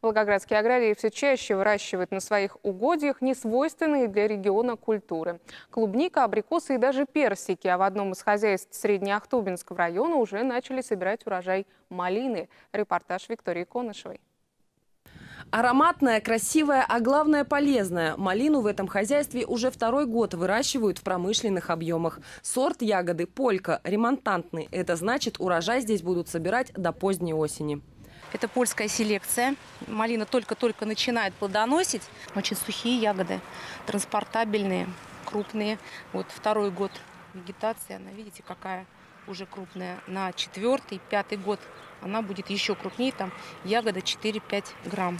Волгоградские аграрии все чаще выращивают на своих угодьях несвойственные для региона культуры. Клубника, абрикосы и даже персики. А в одном из хозяйств Среднеахтубинского района уже начали собирать урожай малины. Репортаж Виктории Конышевой. Ароматная, красивая, а главное полезная. Малину в этом хозяйстве уже второй год выращивают в промышленных объемах. Сорт ягоды полька, ремонтантный. Это значит, урожай здесь будут собирать до поздней осени. Это польская селекция. Малина только-только начинает плодоносить. Очень сухие ягоды, транспортабельные, крупные. Вот второй год вегетации, она, видите, какая уже крупная. На четвертый, пятый год она будет еще крупнее, там ягода 4-5 грамм.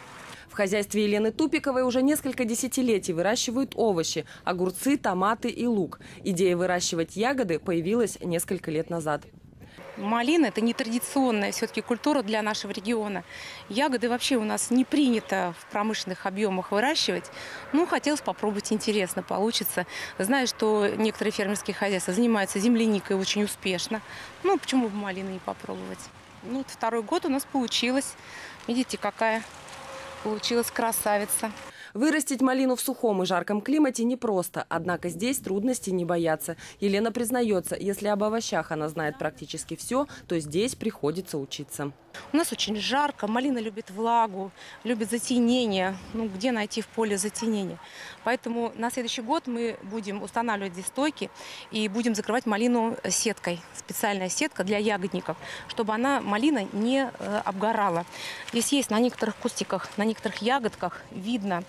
В хозяйстве Елены Тупиковой уже несколько десятилетий выращивают овощи – огурцы, томаты и лук. Идея выращивать ягоды появилась несколько лет назад. Малина – это нетрадиционная все-таки культура для нашего региона. Ягоды вообще у нас не принято в промышленных объемах выращивать. Ну, хотелось попробовать, интересно получится. Знаю, что некоторые фермерские хозяйства занимаются земляникой очень успешно. Ну, почему бы малины не попробовать? Ну, вот второй год у нас получилось. Видите, какая получилась красавица. Вырастить малину в сухом и жарком климате непросто, однако здесь трудностей не бояться. Елена признается, если об овощах она знает практически все, то здесь приходится учиться. У нас очень жарко, малина любит влагу, любит затенение. Ну, где найти в поле затенение? Поэтому на следующий год мы будем устанавливать здесь стойки и будем закрывать малину сеткой. Специальная сетка для ягодников, чтобы она, малина, не э, обгорала. Здесь есть на некоторых кустиках, на некоторых ягодках видно,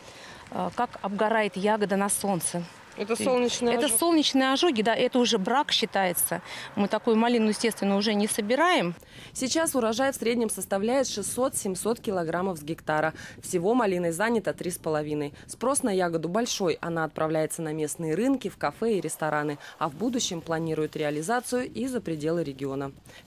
э, как обгорает ягода на солнце. Это солнечные Это ожоги. солнечные ожоги, да, это уже брак считается. Мы такую малину, естественно, уже не собираем. Сейчас урожай в среднем составляет 600-700 килограммов с гектара. Всего малиной занято 3,5. Спрос на ягоду большой. Она отправляется на местные рынки, в кафе и рестораны. А в будущем планирует реализацию и за пределы региона.